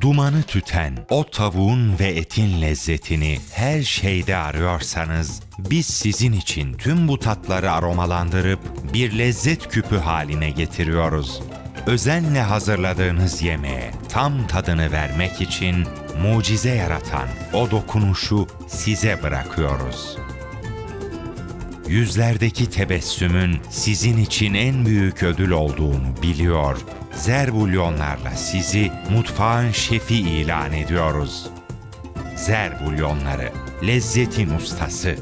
Dumanı tüten o tavuğun ve etin lezzetini her şeyde arıyorsanız biz sizin için tüm bu tatları aromalandırıp bir lezzet küpü haline getiriyoruz. Özenle hazırladığınız yemeğe tam tadını vermek için mucize yaratan o dokunuşu size bırakıyoruz. Yüzlerdeki tebessümün sizin için en büyük ödül olduğunu biliyor. Zerbulyonlarla sizi mutfağın şefi ilan ediyoruz. Zerbulyonları, lezzetin ustası.